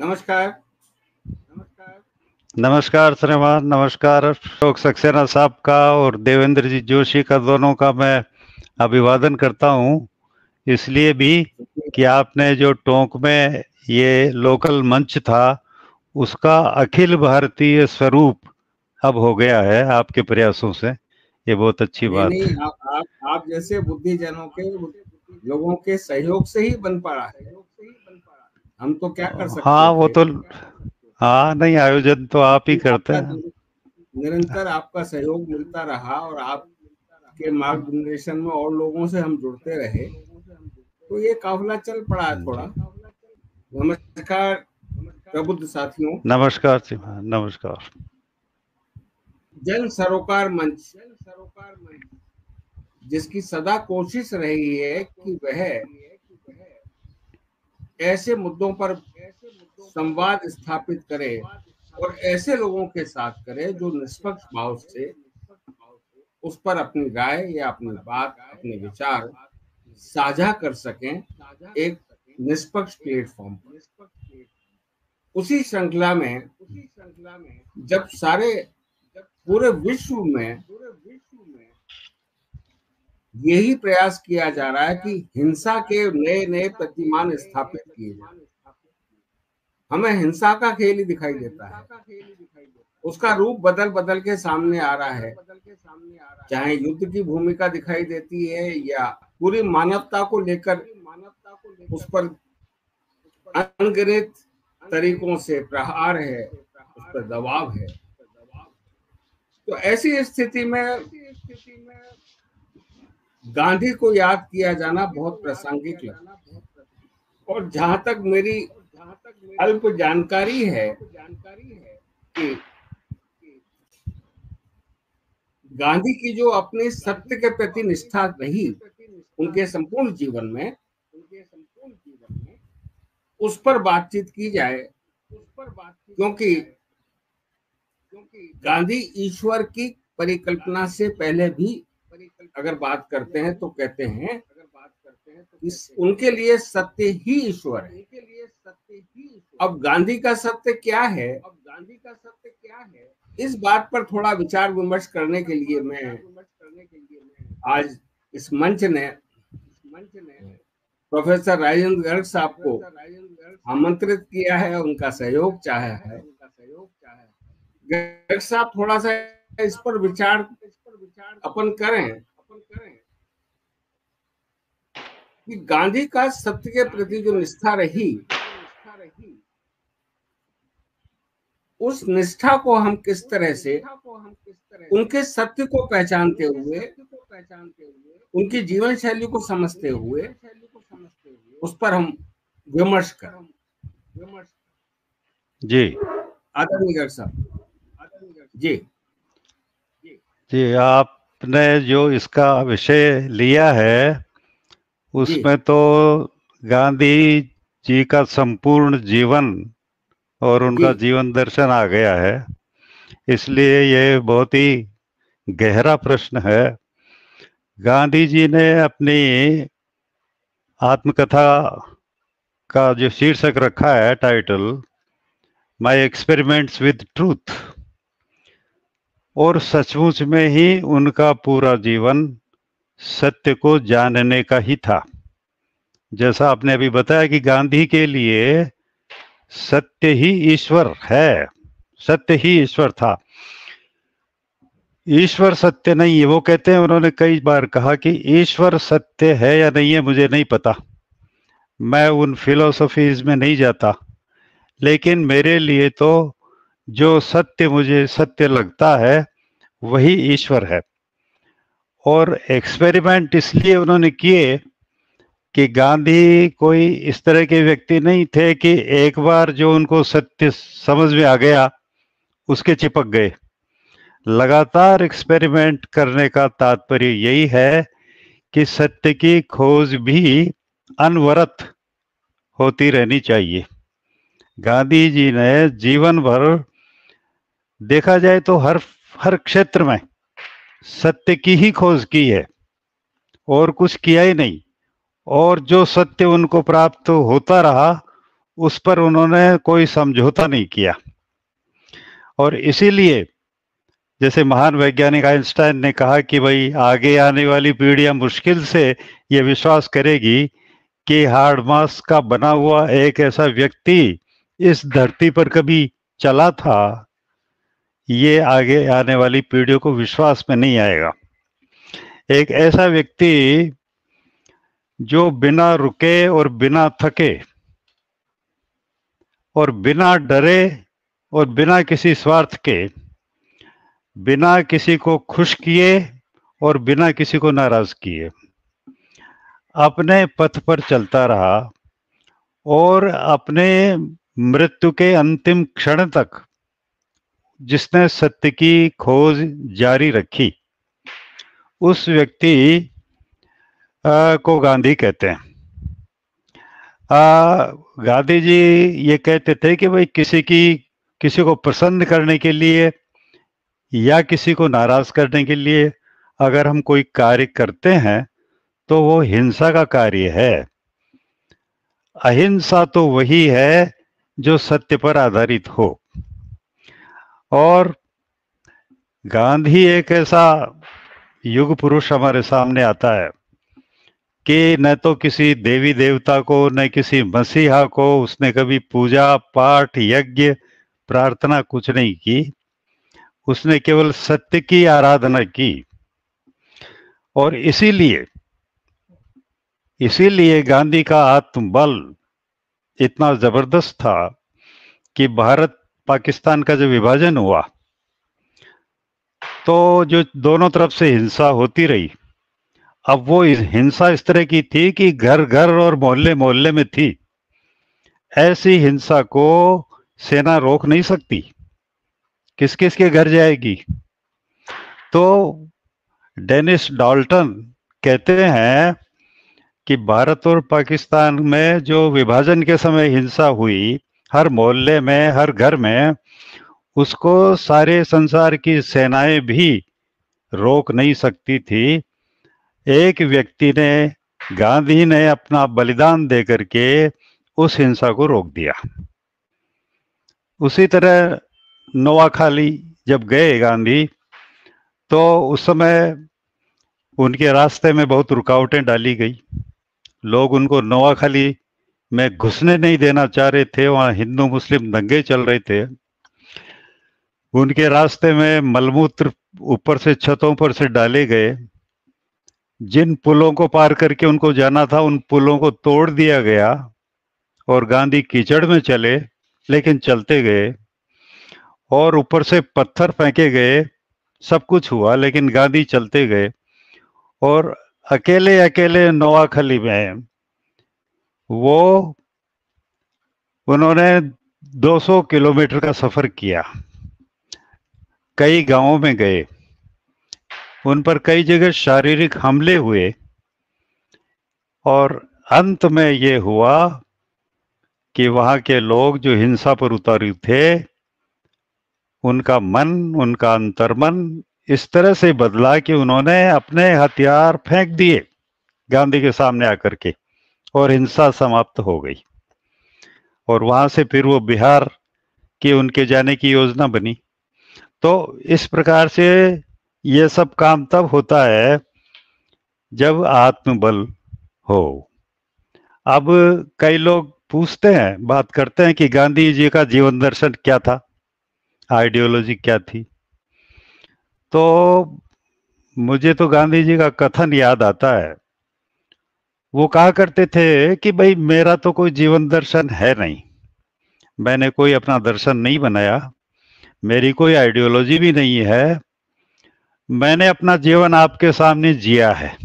नमस्कार। नमस्कार। श्रीमान नमस्कार। अशोक सक्सेना साहब का और देवेंद्र जी जोशी का दोनों का मैं अभिवादन करता हूँ। इसलिए भी कि आपने जो टोंक में ये लोकल मंच था उसका अखिल भारतीय स्वरूप अब हो गया है आपके प्रयासों से। ये बहुत अच्छी बात नहीं, है। आप, आप, आप जैसे बुद्धिजनों के लोगों के सहयोग से ही बन पा रहा है। हम तो क्या कर सकते हाँ वो तो हाँ नहीं आयोजन तो आप ही करते हैं। निरंतर आपका सहयोग मिलता रहा और आप के मार्गदर्शन में और लोगों से हम जुड़ते रहे। तो ये काफिला चल पड़ा है थोड़ा। नमस्कार प्रबुद्ध साथियों। नमस्कार हाँ, नमस्कार। जन सरोकार मंच जन सरोकार मंच जिसकी सदा कोशिश रही है कि वह ऐसे मुद्दों पर संवाद स्थापित करे और ऐसे लोगों के साथ करे जो निष्पक्ष भाव से उस पर अपनी राय या अपनी बात, अपने विचार साझा कर सकें एक निष्पक्ष प्लेटफॉर्म पर। उसी श्रृंखला में जब सारे पूरे विश्व में यही प्रयास किया जा रहा है कि हिंसा के नए नए प्रतिमान स्थापित किए जाए। हमें हिंसा का खेल ही दिखाई देता है। उसका रूप बदल बदल के सामने आ रहा है। चाहे युद्ध की भूमिका दिखाई देती है या पूरी मानवता को लेकर उस पर अनगिनत तरीकों से प्रहार है, उस पर दबाव है। तो ऐसी स्थिति में गांधी को याद किया जाना बहुत प्रासंगिक लगता है। और जहाँ तक मेरी अल्प जानकारी है कि गांधी की जो अपने सत्य के प्रति निष्ठा रही, उनके संपूर्ण जीवन में, उस पर बातचीत की जाए, क्योंकि क्योंकि गांधी ईश्वर की परिकल्पना से पहले भी अगर बात करते हैं तो कहते हैं अगर बात करते हैं इस उनके लिए सत्य ही ईश्वर है। उनके लिए सत्य ही अब गांधी का सत्य क्या है? अब गांधी का सत्य क्या है? इस बात पर थोड़ा विचार विमर्श करने के लिए मैं आज इस मंच ने मंच ने प्रोफेसर राजेंद्र गर्ग साहब को आमंत्रित किया है उनका सहयोग चाहे है। गर्ग साहब थोड़ा सा इस पर विचार अपन करें। कि गांधी का सत्य के प्रति जो निष्ठा रही उस निष्ठा को हम किस तरह से उनके सत्य को पहचानते हुए उनकी जीवन शैली को समझते हुए उस पर हम विमर्श कर। जी। आदरणीय साहब। जी। जी आपने जो इसका विषय लिया है उसमें तो गांधी जी का संपूर्ण जीवन और उनका जीवन दर्शन आ गया है। इसलिए ये बहुत ही गहरा प्रश्न है। गांधी जी ने अपनी आत्मकथा का जो शीर्षक रखा है title my experiments with truth और सचमुच में ही उनका पूरा जीवन सत्य को जानने का ही था। जैसा आपने अभी बताया कि गांधी के लिए सत्य ही ईश्वर है, सत्य ही ईश्वर था। ईश्वर सत्य नहीं है, वो कहते हैं, उन्होंने कई बार कहा कि ईश्वर सत्य है या नहीं है मुझे नहीं पता। मैं उन फिलोसफीज में नहीं जाता, लेकिन मेरे लिए तो जो सत्य मुझे सत्य लगता है, वही ईश्वर है। और एक्सपेरिमेंट इसलिए उन्होंने किए कि गांधी कोई इस तरह के व्यक्ति नहीं थे कि एक बार जो उनको सत्य समझ में आ गया, उसके चिपक गए। लगातार एक्सपेरिमेंट करने का तात्पर्य यही है कि सत्य की खोज भी अनवरत होती रहनी चाहिए। गांधी जी ने जीवन भर देखा जाए तो हर हर क्षेत्र में सत्य की ही खोज की है, और कुछ किया ही नहीं। और जो सत्य उनको प्राप्त होता रहा, उस पर उन्होंने कोई समझौता नहीं किया। और इसीलिए, जैसे महान वैज्ञानिक आइंस्टाइन ने कहा कि भाई, आगे आने वाली पीढ़ियाँ मुश्किल से ये विश्वास करेगी कि हार्ड मास का बना हुआ एक ऐसा व्यक्ति इस धरती पर कभी चला था ये आगे आने वाली पीढ़ियों को विश्वास में नहीं आएगा। एक ऐसा व्यक्ति जो बिना रुके और बिना थके और बिना डरे और बिना किसी स्वार्थ के, बिना किसी को खुश किए और बिना किसी को नाराज़ किए, अपने पथ पर चलता रहा और अपने मृत्यु के अंतिम क्षण तक जिसने सत्य की खोज जारी रखी उस व्यक्ति को गांधी कहते हैं। आ, गांधी जी ये कहते थे कि भाई किसी की किसी को पसंद करने के लिए या किसी को नाराज़ करने के लिए अगर हम कोई कार्य करते हैं तो वो हिंसा का कार्य है। अहिंसा तो वही है जो सत्य पर आधारित हो। और गांधी एक ऐसा युग पुरुष हमारे सामने आता है कि न तो किसी देवी देवता को, न किसी मसीहा को उसने कभी पूजा, पाठ, यज्ञ, प्रार्थना कुछ नहीं की। उसने केवल सत्य की आराधना की। और इसीलिए इसीलिए गांधी का आत्मबल इतना ज़बरदस्त था कि भारत पाकिस्तान का जो विभाजन हुआ तो जो दोनों तरफ़ से हिंसा होती रही, अब वो हिंसा इस तरह की थी कि घर घर और मोहल्ले मोहल्ले में थी। ऐसी हिंसा को सेना रोक नहीं सकती। किस किस के घर जाएगी? तो डेनिस डाल्टन कहते हैं कि भारत और पाकिस्तान में जो विभाजन के समय हिंसा हुई हर मोहल्ले में, हर घर में, उसको सारे संसार की सेनाएँ भी रोक नहीं सकती थी। एक व्यक्ति ने, गांधी ने अपना बलिदान देकर के उस हिंसा को रोक दिया। उसी तरह नोआखाली जब गए गांधी तो उस समय उनके रास्ते में बहुत रुकावटें डाली गई। लोग उनको नोआखाली में घुसने नहीं देना चाह रहे थे, वहाँ हिंदू मुस्लिम दंगे चल रहे थे। उनके रास्ते में मलमूत्र ऊपर से छतों पर से डाले गए। जिन पुलों को पार करके उनको जाना था, उन पुलों को तोड़ दिया गया और गांधी कीचड़ में चले, लेकिन चलते गए और ऊपर से पत्थर फेंके गए। सब कुछ हुआ, लेकिन गांधी चलते गए और अकेले अकेले नोआखली में वो, उन्होंने 200 किलोमीटर का सफ़र किया। कई गाँवों में गए। उन पर कई जगह शारीरिक हमले हुए और अंत में ये हुआ कि वहाँ के लोग जो हिंसा पर उतारे थे, उनका मन, उनका अंतर्मन इस तरह से बदला कि उन्होंने अपने हथियार फेंक दिए गांधी के सामने आकर के। और हिंसा समाप्त हो गई। और वहाँ से फिर वो बिहार की उनके जाने की योजना बनी। तो इस प्रकार से ये सब काम तब होता है जब आत्मबल हो। अब कई लोग पूछते हैं, बात करते हैं कि गांधी जी का जीवन दर्शन क्या था? आइडियोलॉजी क्या थी? तो मुझे तो गांधी जी का कथन याद आता है। वो कहा करते थे कि भाई मेरा तो कोई जीवन दर्शन है नहीं। मैंने कोई अपना दर्शन नहीं बनाया। मेरी कोई आइडियोलॉजी भी नहीं है। मैंने अपना जीवन आपके सामने जिया है।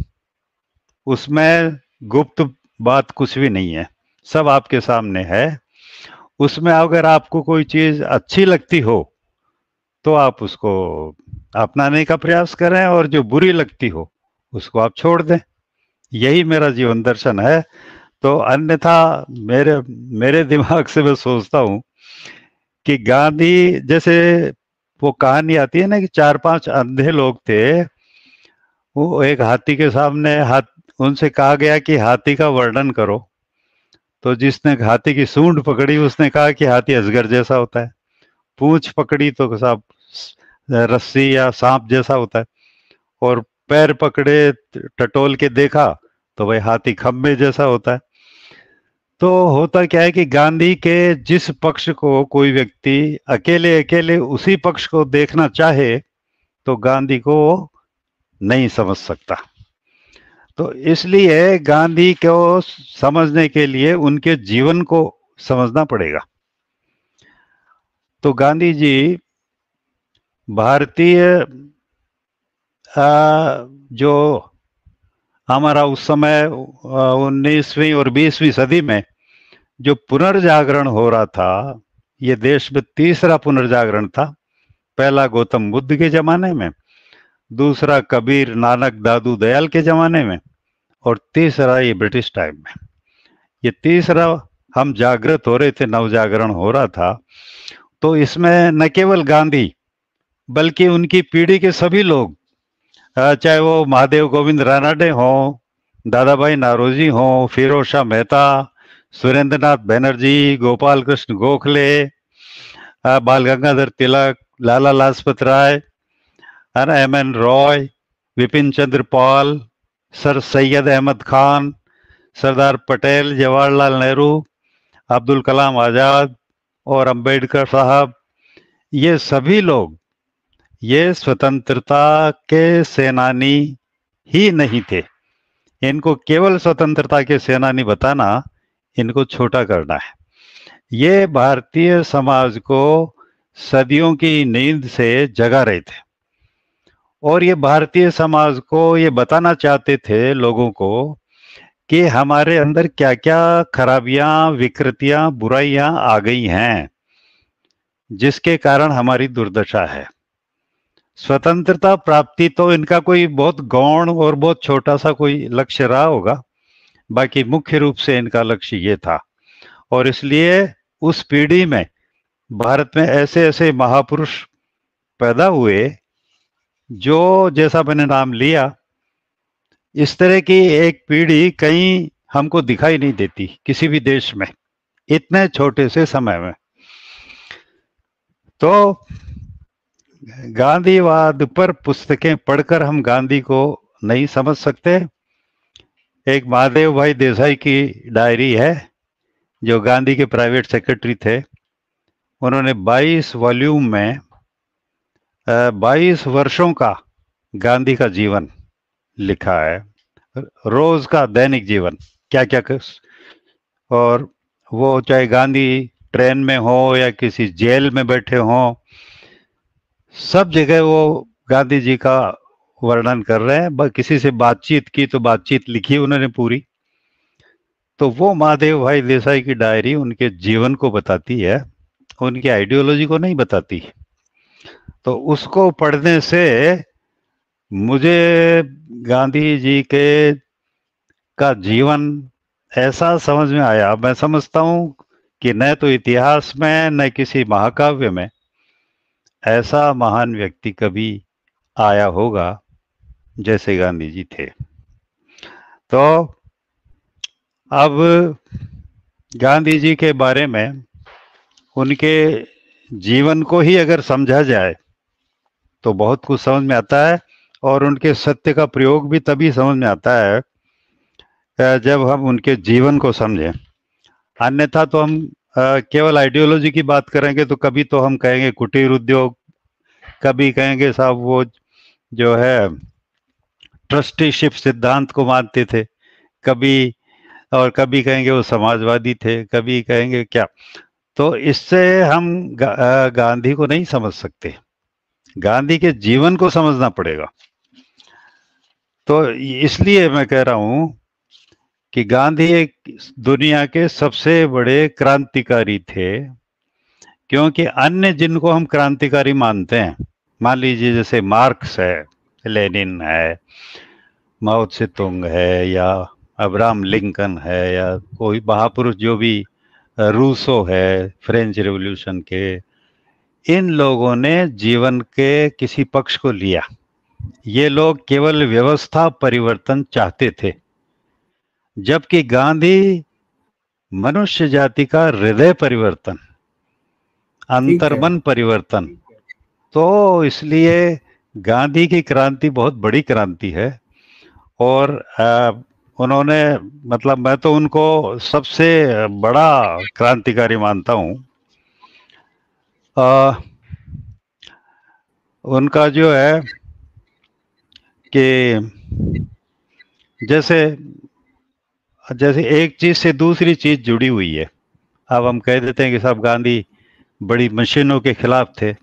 उसमें गुप्त बात कुछ भी नहीं है। सब आपके सामने है। उसमें अगर आपको कोई चीज़ अच्छी लगती हो तो आप उसको अपनाने का प्रयास करें और जो बुरी लगती हो, उसको आप छोड़ दें। यही मेरा जीवन दर्शन है। तो अन्यथा मेरे मेरे दिमाग से मैं सोचता हूँ कि गांधी जैसे वो कहानी आती है ना कि चार पाँच अंधे लोग थे, वो एक हाथी के सामने हाथ, उनसे कहा गया कि हाथी का वर्णन करो। तो जिसने हाथी की सूंड पकड़ी, उसने कहा कि हाथी अजगर जैसा होता है। पूंछ पकड़ी तो साहब रस्सी या सांप जैसा होता है। और पैर पकड़े, टटोल के देखा तो भाई हाथी खम्बे जैसा होता है। तो होता क्या है कि गांधी के जिस पक्ष को कोई व्यक्ति अकेले अकेले उसी पक्ष को देखना चाहे तो गांधी को नहीं समझ सकता। तो इसलिए गांधी को समझने के लिए उनके जीवन को समझना पड़ेगा। तो गांधी जी, भारतीय जो हमारा उस समय उन्नीसवीं और बीसवीं सदी में जो पुनर्जागरण हो रहा था, ये देश में तीसरा पुनर्जागरण था। पहला गौतम बुद्ध के जमाने में, दूसरा कबीर नानक दादू दयाल के जमाने में और तीसरा ये ब्रिटिश टाइम में। ये तीसरा हम जागृत हो रहे थे, नवजागरण हो रहा था। तो इसमें न केवल गांधी, बल्कि उनकी पीढ़ी के सभी लोग चाहे वो महादेव गोविंद रानाडे हो दादा भाई नारोजी हो फिरोज शाह मेहता सुरेंद्र नाथ बनर्जी, गोपाल कृष्ण गोखले बाल गंगाधर तिलक, लाला लाजपत राय, है ना, M N Roy, Bipin Chandra Pal, sir Syed Ahmad Khan, Sardar Patel, Jawaharlal Nehru, Abdul Kalam Azad और अंबेडकर साहब, ये सभी लोग ये स्वतंत्रता के सेनानी ही नहीं थे। इनको केवल स्वतंत्रता के सेनानी बताना, इनको छोटा करना है। ये भारतीय समाज को सदियों की नींद से जगा रहे थे। और ये भारतीय समाज को ये बताना चाहते थे लोगों को कि हमारे अंदर क्या क्या खराबियाँ, विकृतियाँ, बुराइयाँ आ गई हैं, जिसके कारण हमारी दुर्दशा है। स्वतंत्रता प्राप्ति तो इनका कोई बहुत गौण और बहुत छोटा सा कोई लक्ष्य रहा होगा, बाकी मुख्य रूप से इनका लक्ष्य ये था। और इसलिए उस पीढ़ी में, भारत में ऐसे ऐसे महापुरुष पैदा हुए, जो जैसा मैंने नाम लिया, इस तरह की एक पीढ़ी कहीं हमको दिखाई नहीं देती, किसी भी देश में, इतने छोटे से समय में। तो गांधीवाद पर पुस्तकें पढ़कर हम गांधी को नहीं समझ सकते। एक महादेव भाई देसाई की डायरी है, जो गांधी के प्राइवेट सेक्रेटरी थे। उन्होंने 22 वॉल्यूम में 22 वर्षों का गांधी का जीवन लिखा है। रोज का दैनिक जीवन क्या क्या कर और वो चाहे गांधी ट्रेन में हो या किसी जेल में बैठे हों सब जगह वो गांधी जी का वर्णन कर रहे हैं किसी से बातचीत की तो बातचीत लिखी उन्होंने पूरी। तो वो महादेव भाई देसाई की डायरी उनके जीवन को बताती है, उनकी आइडियोलॉजी को नहीं बताती। तो उसको पढ़ने से मुझे गांधी जी के का जीवन ऐसा समझ में आया। मैं समझता हूँ कि न तो इतिहास में, न किसी महाकाव्य में ऐसा महान व्यक्ति कभी आया होगा, जैसे गांधी जी थे। तो अब गांधी जी के बारे में उनके जीवन को ही अगर समझा जाए तो बहुत कुछ समझ में आता है और उनके सत्य का प्रयोग भी तभी समझ में आता है जब हम उनके जीवन को समझें। अन्यथा तो हम केवल आइडियोलॉजी की बात करेंगे तो कभी तो हम कहेंगे कुटीर उद्योग कभी कहेंगे साहब वो जो है ट्रस्टीशिप सिद्धांत को मानते थे कभी और कभी कहेंगे वो समाजवादी थे कभी कहेंगे क्या। तो इससे हम गा, गांधी को नहीं समझ सकते। गांधी के जीवन को समझना पड़ेगा। तो इसलिए मैं कह रहा हूँ कि गांधी एक दुनिया के सबसे बड़े क्रांतिकारी थे, क्योंकि अन्य जिनको हम क्रांतिकारी मानते हैं, मान लीजिए जैसे मार्क्स है, लेनिन है, माओ तुंग है, या अब्राम लिंकन है, या कोई महापुरुष जो भी रूसो है, फ्रेंच रेवोल्यूशन के, इन लोगों ने जीवन के किसी पक्ष को लिया। ये लोग केवल व्यवस्था परिवर्तन चाहते थे। जबकि गांधी मनुष्य जाति का हृदय परिवर्तन अंतर्मन परिवर्तन। तो इसलिए गांधी की क्रांति बहुत बड़ी क्रांति है और आ, उन्होंने मतलब मैं तो उनको सबसे बड़ा क्रांतिकारी मानता हूँ। उनका जो है कि जैसे जैसे एक चीज़ से दूसरी चीज़ जुड़ी हुई है। अब हम कह देते हैं कि साहब गांधी बड़ी मशीनों के खिलाफ थे।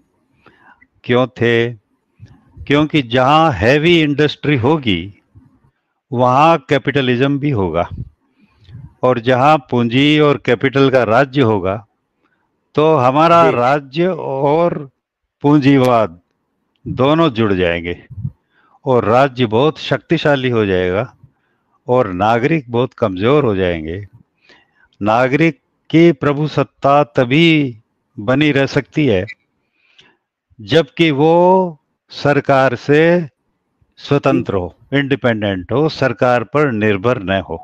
क्यों थे? क्योंकि जहाँ हैवी इंडस्ट्री होगी वहाँ कैपिटलिज्म भी होगा। और जहाँ पूंजी और कैपिटल का राज्य होगा तो हमारा राज्य और पूंजीवाद दोनों जुड़ जाएँगे। और राज्य बहुत शक्तिशाली हो जाएगा। और नागरिक बहुत कमज़ोर हो जाएँगे। नागरिक की प्रभु सत्ता तभी बनी रह सकती है, जबकि वो सरकार से स्वतंत्र हो इंडिपेंडेंट हो, सरकार पर निर्भर न हो।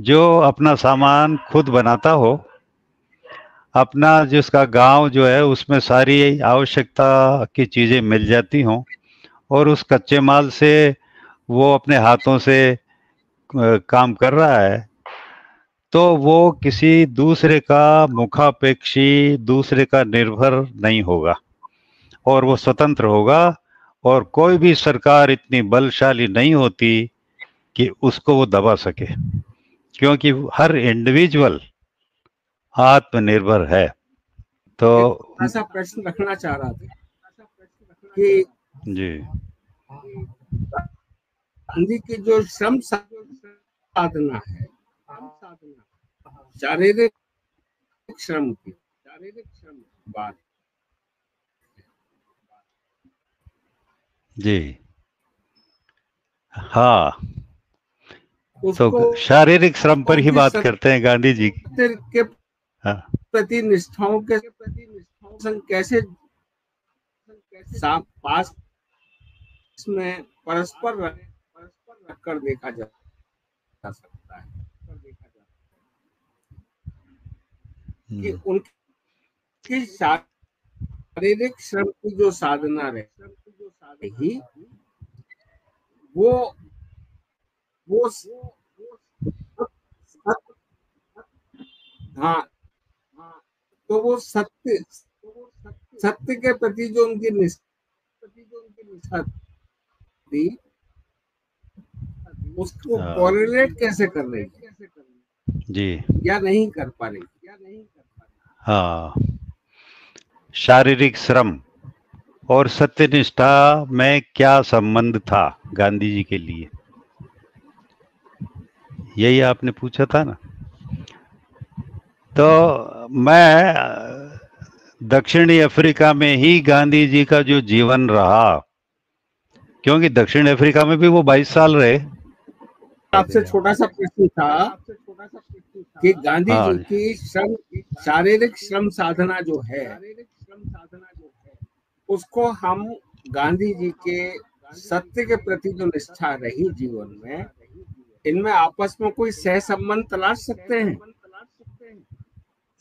जो अपना सामान खुद बनाता हो, अपना जिसका गाँव जो है, उसमें सारी आवश्यकता की चीज़ें मिल जाती हों, और उस कच्चे माल से वो अपने हाथों से काम कर रहा है तो वो किसी दूसरे का मुखापेक्षी दूसरे का निर्भर नहीं होगा और वो स्वतंत्र होगा और कोई भी सरकार इतनी बलशाली नहीं होती कि उसको वो दबा सके क्योंकि हर इंडिविजुअल आत्मनिर्भर है। तो ऐसा प्रश्न रखना चाह रहा था कि जी। गांधी की जो श्रम साधना है। साधना। शारीरिक श्रम की शारीरिक श्रम बात। जी। हाँ। तो शारीरिक श्रम पर ही बात करते हैं गांधी जी। के हाँ। प्रति निष्ठाओं के प्रति निष्ठाओं कैसे पास में परस्पर परस्पर रखकर देखा जा सकता है। कि हम्म। उनकी शारीरिक श्रम की जो साधना रहे ही वो वो हाँ तो वो सत्य सत्य। के प्रति जो उनकी जो उनकी निष्ठा थी उसको कॉरिलेट हाँ। कैसे कर रही जी। या नहीं कर पा रही? या नहीं कर पा रही हाँ। शारीरिक श्रम और सत्यनिष्ठा में क्या संबंध था गांधी जी के लिए? यही आपने पूछा था ना? तो मैं दक्षिणी अफ्रीका में ही गांधी जी का जो जीवन रहा क्योंकि दक्षिण अफ्रीका में भी वो 22 साल रहे आपसे छोटा सा प्रश्न था कि गांधी हाँ। जी की श्रम शारीरिक श्रम साधना जो है उसको हम गांधी जी के सत्य के प्रति जो निष्ठा रही जीवन में इनमें आपस में कोई सह संबंध तलाश सकते हैं?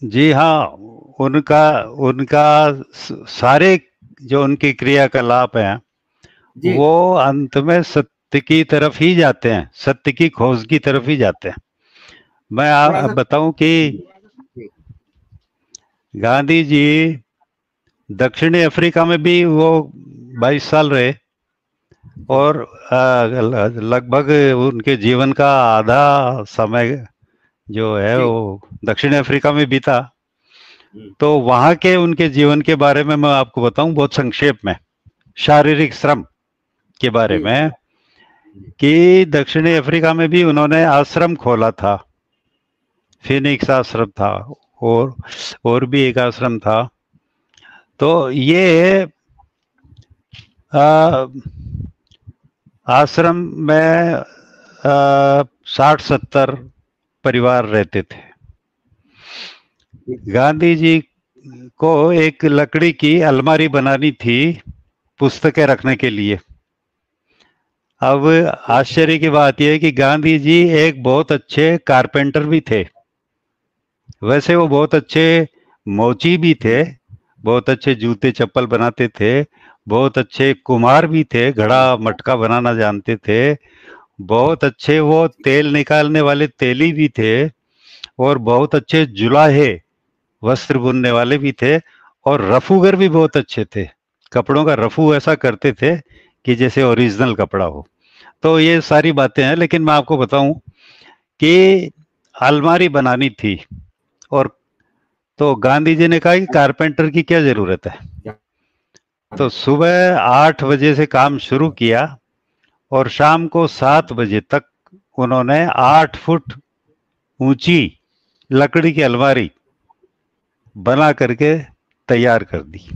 जी हाँ उनका उनका सारे जो उनके क्रियाकलाप है वो अंत में सत्य की तरफ़ ही जाते हैं सत्य की खोज की तरफ़ ही जाते हैं। मैं आप बताऊँ कि गांधी जी दक्षिणी अफ्रीका में भी वो 22 साल रहे और लगभग उनके जीवन का आधा समय जो है वो दक्षिण अफ्रीका में बीता। हम्म। तो वहाँ के उनके जीवन के बारे में मैं आपको बताऊँ बहुत संक्षेप में शारीरिक श्रम के बारे में। कि दक्षिणी अफ्रीका में भी उन्होंने आश्रम खोला था। फिनिक्स आश्रम था और और भी एक आश्रम था। तो ये आ, आश्रम में साठ सत्तर परिवार रहते थे। गांधी जी को एक लकड़ी की अलमारी बनानी थी पुस्तकें रखने के लिए। अब आश्चर्य की बात यह है कि गांधी जी एक बहुत अच्छे कारपेंटर भी थे। वैसे वो बहुत अच्छे मोची भी थे, बहुत अच्छे जूते चप्पल बनाते थे, बहुत अच्छे कुमार भी थे, घड़ा मटका बनाना जानते थे, बहुत अच्छे वो तेल निकालने वाले तेली भी थे और बहुत अच्छे जुलाहे वस्त्र बुनने वाले भी थे और रफूगर भी बहुत अच्छे थे। कपड़ों का रफू ऐसा करते थे कि जैसे ओरिजिनल कपड़ा हो। तो ये सारी बातें हैं, लेकिन मैं आपको बताऊँ कि अलमारी बनानी थी और तो गांधी जी ने कहा कि कारपेंटर की क्या ज़रूरत है? तो सुबह आठ बजे से काम शुरू किया और शाम को सात बजे तक उन्होंने आठ फुट ऊँची लकड़ी की अलमारी बना करके तैयार कर दी।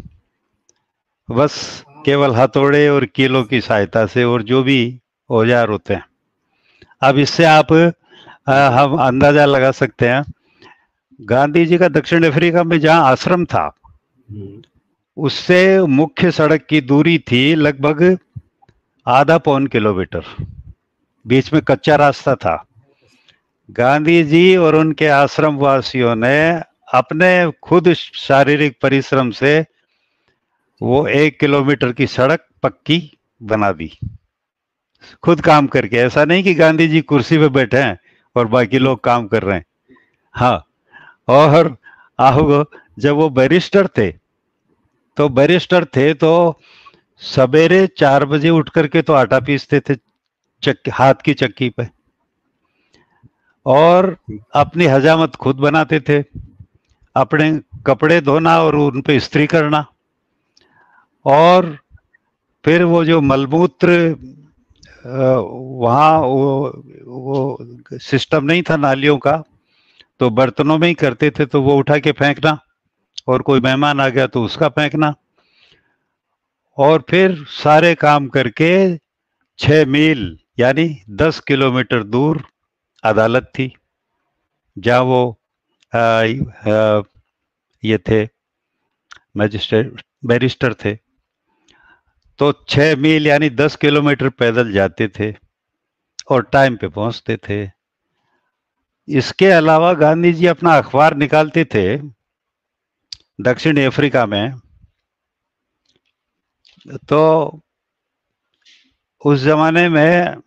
बस केवल हथौड़े और कीलों की सहायता से और जो भी औज़ार होते हैं। अब इससे आप आ, हम अंदाज़ा लगा सकते हैं। गांधी जी का दक्षिण अफ्रीका में जहाँ आश्रम था। उससे मुख्य सड़क की दूरी थी लगभग आधा पौन किलोमीटर। बीच में कच्चा रास्ता था। गांधी जी और उनके आश्रम वासियों ने अपने खुद शारीरिक परिश्रम से वो एक किलोमीटर की सड़क पक्की बना दी। खुद काम करके। ऐसा नहीं कि गांधी जी कुर्सी पे बैठे हैं और बाकी लोग काम कर रहे हैं। हाँ और आओ जब वो बैरिस्टर थे तो बैरिस्टर थे तो सवेरे चार बजे उठ करके तो आटा पीसते थे चक्की, हाथ की चक्की पे। और अपनी हजामत खुद बनाते थे। अपने कपड़े धोना और उन पे इस्त्री करना। और फिर वो जो मलमूत्र वहाँ वो वो सिस्टम नहीं था नालियों का तो बर्तनों में ही करते थे तो वो उठा के फेंकना और कोई मेहमान आ गया तो उसका फेंकना। और फिर सारे काम करके छह मील यानी दस किलोमीटर दूर अदालत थी जहाँ वो आ, आ, ये थे मजिस्ट्रेट बैरिस्टर थे। तो छह मील यानी दस किलोमीटर पैदल जाते थे और टाइम पे पहुँचते थे। इसके अलावा गांधी जी अपना अखबार निकालते थे दक्षिण अफ्रीका में। तो उस जमाने में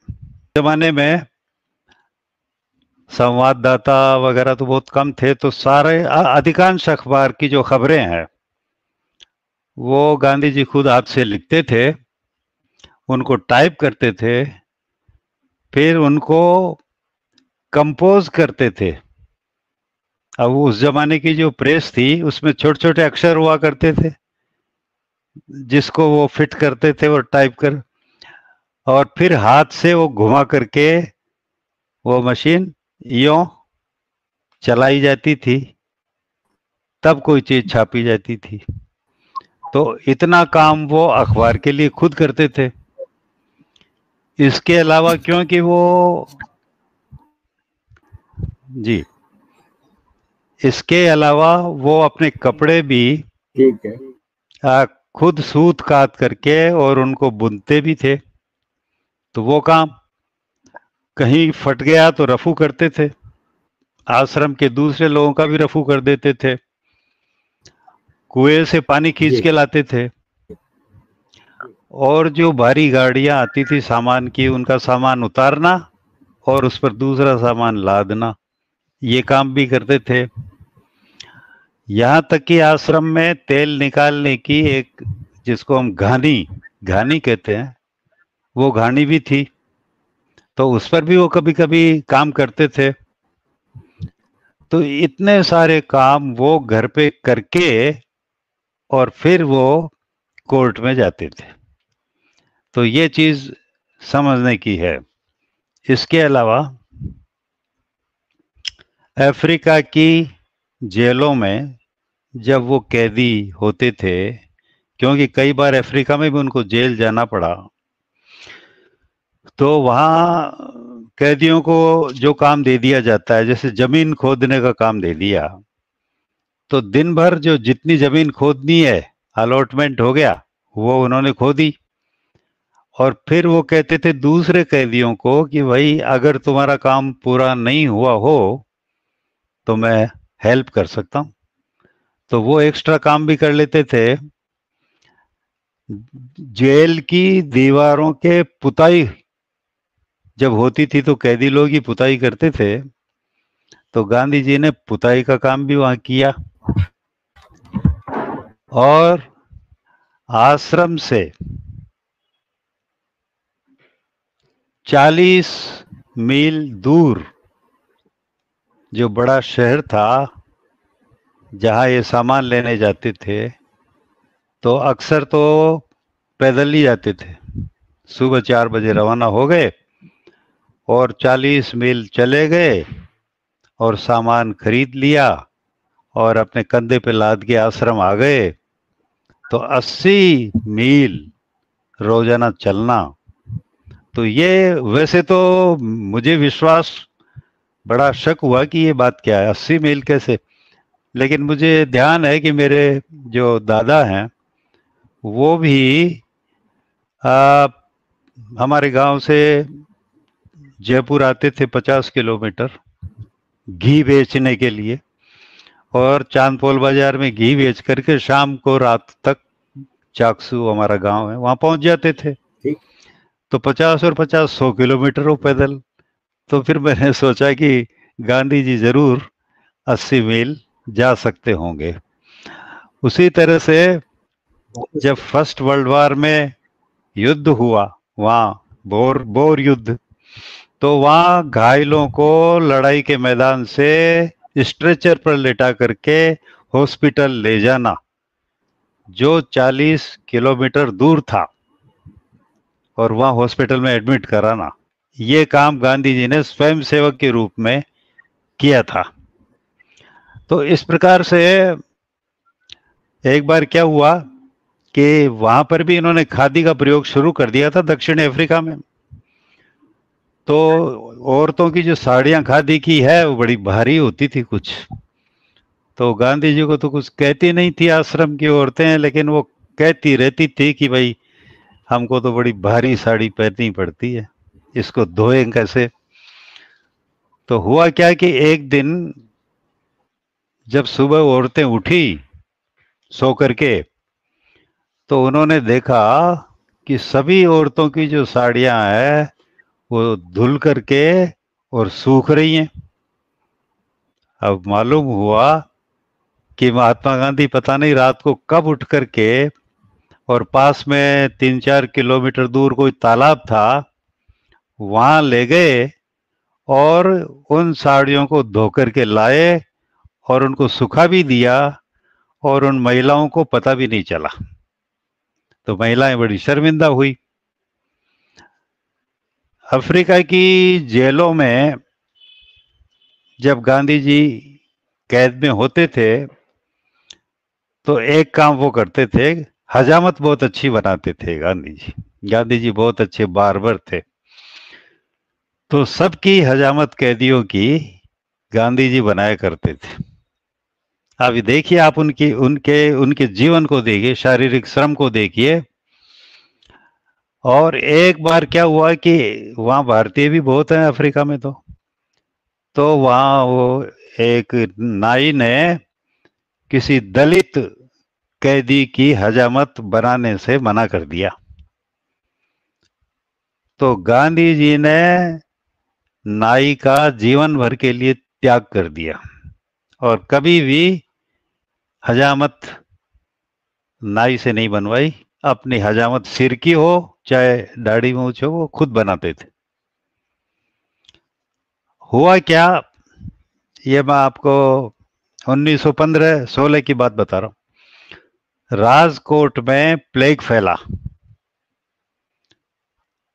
जमाने में संवाददाता वगैरह तो बहुत कम थे तो सारे अधिकांश अखबार की जो खबरें हैं वो गांधी जी खुद हाथ से लिखते थे, उनको टाइप करते थे, फिर उनको कंपोज करते थे। अब उस जमाने की जो प्रेस थी, उसमें छोटे छोटे अक्षर हुआ करते थे, जिसको वो फिट करते थे और टाइप कर, और फिर हाथ से वो घुमा करके वो मशीन यो चलाई जाती थी, तब कोई चीज़ छापी जाती थी। तो इतना काम वो अखबार के लिए खुद करते थे। इसके अलावा क्योंकि वो जी। इसके अलावा वो अपने कपड़े भी ठीक है। आ, खुद सूत काट करके और उनको बुनते भी थे। तो वो काम कहीं फट गया तो रफू करते थे। आश्रम के दूसरे लोगों का भी रफू कर देते थे। कुएँ से पानी खींच के लाते थे। और जो भारी गाड़ियाँ आती थी सामान की उनका सामान उतारना और उस पर दूसरा सामान लादना ये काम भी करते थे। यहाँ तक कि आश्रम में तेल निकालने की एक जिसको हम घानी घानी कहते हैं वो घानी भी थी। तो उस पर भी वो कभी कभी काम करते थे। तो इतने सारे काम वो घर पे करके और फिर वो कोर्ट में जाते थे। तो ये चीज़ समझने की है। इसके अलावा अफ्रीका की जेलों में जब वो कैदी होते थे, क्योंकि कई बार अफ्रीका में भी उनको जेल जाना पड़ा तो वहाँ कैदियों को जो काम दे दिया जाता है, जैसे ज़मीन खोदने का काम दे दिया तो दिन भर जो जितनी ज़मीन खोदनी है अलॉटमेंट हो गया, वो उन्होंने खोदी। और फिर वो कहते थे दूसरे कैदियों को कि भाई, अगर तुम्हारा काम पूरा नहीं हुआ हो तो मैं हेल्प कर सकता हूँ। तो वो एक्स्ट्रा काम भी कर लेते थे। जेल की दीवारों के पुताई जब होती थी तो कैदी लोग ही पुताई करते थे। तो गांधी जी ने पुताई का काम भी वहाँ किया। और आश्रम से 40 मील दूर जो बड़ा शहर था, जहाँ ये सामान लेने जाते थे तो अक्सर तो पैदल ही जाते थे। सुबह चार बजे रवाना हो गए और 40 मील चले गए और सामान खरीद लिया। और अपने कंधे पे लाद के आश्रम आ गए तो 80 मील रोज़ाना चलना। तो ये वैसे तो मुझे विश्वास बड़ा शक हुआ कि ये बात क्या है अस्सी मील कैसे? लेकिन मुझे ध्यान है कि मेरे जो दादा हैं वो भी आ, हमारे गाँव से जयपुर आते थे पचास किलोमीटर घी बेचने के लिए। और चांदपोल बाज़ार में घी बेच करके शाम को रात तक चाकसू हमारा गाँव है वहाँ पहुँच जाते थे। तो पचास और पचास सौ किलोमीटर हो पैदल। तो फिर मैंने सोचा कि गांधी जी ज़रूर अस्सी मील जा सकते होंगे। उसी तरह से जब फ़र्स्ट वर्ल्ड वार में युद्ध हुआ वहाँ बोर बोर युद्ध तो वहाँ घायलों को लड़ाई के मैदान से स्ट्रेचर पर लेटा करके हॉस्पिटल ले जाना, जो 40 किलोमीटर दूर था, और वहाँ हॉस्पिटल में एडमिट कराना। ये काम गांधी जी ने स्वयं सेवक के रूप में किया था। तो इस प्रकार से एक बार क्या हुआ कि वहाँ पर भी इन्होंने खादी का प्रयोग शुरू कर दिया था दक्षिण अफ्रीका में। तो औरतों की जो साड़ियाँ खादी की है, वो बड़ी भारी होती थी कुछ। तो गांधी जी को तो कुछ कहती नहीं थी आश्रम की औरतें, लेकिन वो कहती रहती थी कि भाई, हमको तो बड़ी भारी साड़ी पहननी पड़ती है, इसको धोए कैसे? तो हुआ क्या कि एक दिन जब सुबह औरतें उठी सो करके तो उन्होंने देखा कि सभी औरतों की जो साड़ियाँ हैं वो धुल करके और सूख रही हैं। अब मालूम हुआ कि महात्मा गांधी पता नहीं रात को कब उठ करके और पास में तीन चार किलोमीटर दूर कोई तालाब था, वहाँ ले गए और उन साड़ियों को धोकर के लाए और उनको सुखा भी दिया और उन महिलाओं को पता भी नहीं चला। तो महिलाएँ बड़ी शर्मिंदा हुई। अफ्रीका की जेलों में जब गांधी जी कैद में होते थे तो एक काम वो करते थे, हजामत बहुत अच्छी बनाते थे गांधी जी गांधी जी बहुत अच्छे बारबर थे। तो सबकी हजामत कैदियों की गांधी जी बनाया करते थे। अभी देखिए आप उनकी, उनके उनके जीवन को देखिए, शारीरिक श्रम को देखिए और एक बार क्या हुआ कि वहाँ भारतीय भी बहुत हैं अफ्रीका में तो तो वहाँ वो एक नाई ने किसी दलित कैदी की हजामत बनाने से मना कर दिया। तो गांधी जी ने नाई का जीवन भर के लिए त्याग कर दिया और कभी भी हजामत नाई से नहीं बनवाई। अपनी हजामत सिर की हो, चाहे दाढ़ी मूछ हो, वो खुद बनाते थे। हुआ क्या? ये मैं आपको 1915-16 की बात बता रहा हूँ। राजकोट में प्लेग फैला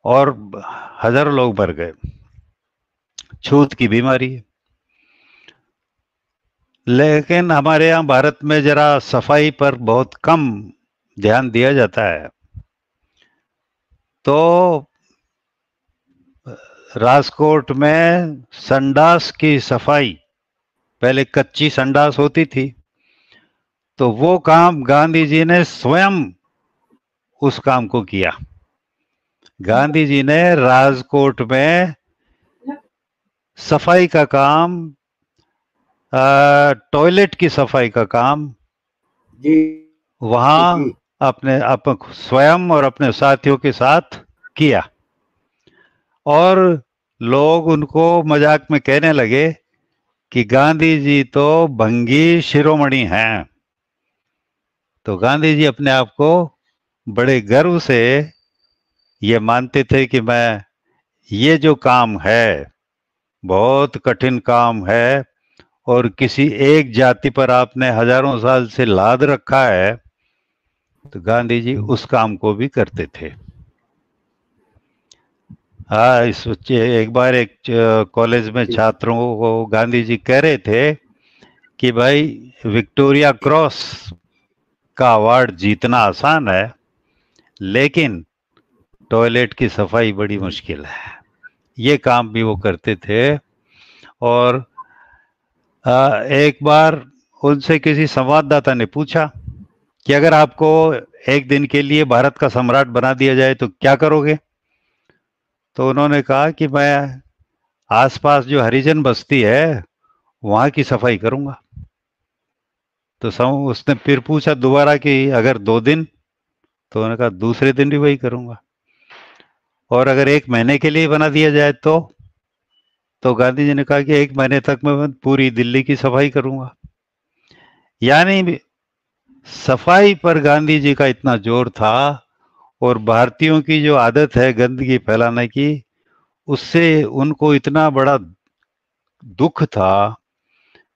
और हज़ारों लोग मर गए। छूत की बीमारी लेकिन हमारे यहाँ भारत में जरा सफ़ाई पर बहुत कम ध्यान दिया जाता है। तो राजकोट में संडास की सफ़ाई पहले कच्ची संडास होती थी तो वो काम गांधी जी ने स्वयं उस काम को किया। गांधी जी ने राजकोट में सफ़ाई का काम टॉयलेट की सफ़ाई का काम जी। वहाँ जी। अपने अप स्वयं और अपने साथियों के साथ किया। और लोग उनको मज़ाक में कहने लगे कि गांधी जी तो भंगी शिरोमणि हैं। तो गांधी जी अपने आप को बड़े गर्व से ये मानते थे कि मैं, ये जो काम है, बहुत कठिन काम है और किसी एक जाति पर आपने हज़ारों साल से लाद रखा है तो गांधी जी उस काम को भी करते थे। हाँ इस एक बार एक कॉलेज में छात्रों को गांधी जी कह रहे थे कि भाई विक्टोरिया क्रॉस का अवार्ड जीतना आसान है लेकिन टॉयलेट की सफ़ाई बड़ी मुश्किल है। ये काम भी वो करते थे और एक बार उनसे किसी संवाददाता ने पूछा कि अगर आपको एक दिन के लिए भारत का सम्राट बना दिया जाए तो क्या करोगे? तो उन्होंने कहा कि मैं आसपास जो हरिजन बस्ती है, वहाँ की सफ़ाई करूँगा। तो सम, उसने फिर पूछा दोबारा कि अगर दो दिन तो उन्होंने कहा दूसरे दिन भी वही करूँगा। और अगर एक महीने के लिए बना दिया जाए तो तो गांधी जी ने कहा कि एक महीने तक मैं पूरी दिल्ली की सफ़ाई करूँगा। यानी सफ़ाई पर गांधी जी का इतना ज़ोर था और भारतीयों की जो आदत है गंदगी फैलाने की, उससे उनको इतना बड़ा दुख था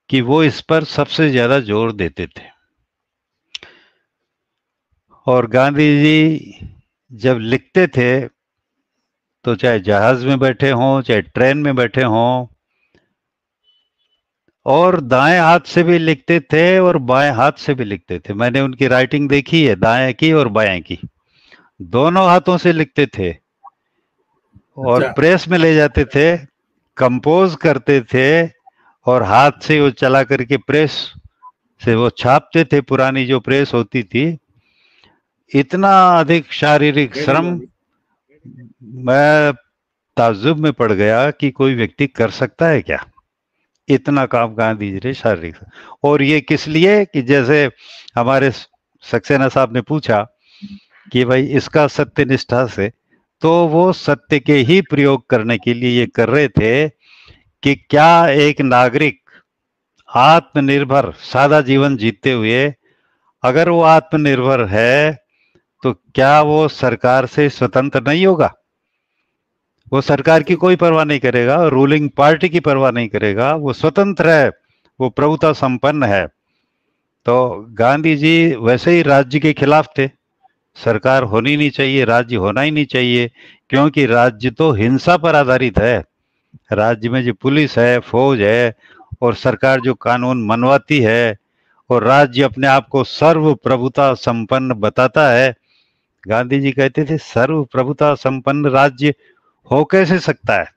कि वो इस पर सबसे ज़्यादा ज़ोर देते थे। और गांधी जी जब लिखते थे तो चाहे जहाज़ में बैठे हों, चाहे ट्रेन में बैठे हों और दाएँ हाथ से भी लिखते थे और बाएँ हाथ से भी लिखते थे। मैंने उनकी राइटिंग देखी है दाएँ की और बाएँ की। दोनों हाथों से लिखते थे और अच्छा। प्रेस में ले जाते थे कंपोज करते थे और हाथ से वो चला करके प्रेस से वो छापते थे पुरानी जो प्रेस होती थी। इतना अधिक शारीरिक श्रम मैं ताजुब में पड़ गया कि कोई व्यक्ति कर सकता है क्या? इतना काम जी ने शारीरिक और ये किस लिए? कि जैसे हमारे सक्सेना साहब ने पूछा कि भाई इसका सत्य निष्ठा से तो वो सत्य के ही प्रयोग करने के लिए ये कर रहे थे कि क्या एक नागरिक आत्मनिर्भर, सादा जीवन जीते हुए अगर वो आत्मनिर्भर है तो क्या वो सरकार से स्वतंत्र नहीं होगा? वो सरकार की कोई परवाह नहीं करेगा रूलिंग पार्टी की परवाह नहीं करेगा, वो स्वतंत्र है, वो प्रभुता संपन्न है। तो गांधी जी वैसे ही राज्य के खिलाफ थे। सरकार होनी नहीं चाहिए, राज्य होना ही नहीं चाहिए, क्योंकि राज्य तो हिंसा पर आधारित है। राज्य में जो पुलिस है, फौज है, और सरकार जो कानून मनवाती है, और राज्य अपने आप को सर्व प्रभुता संपन्न बताता है। गांधी जी कहते थे, सर्व प्रभुता संपन्न राज्य हो कैसे सकता है?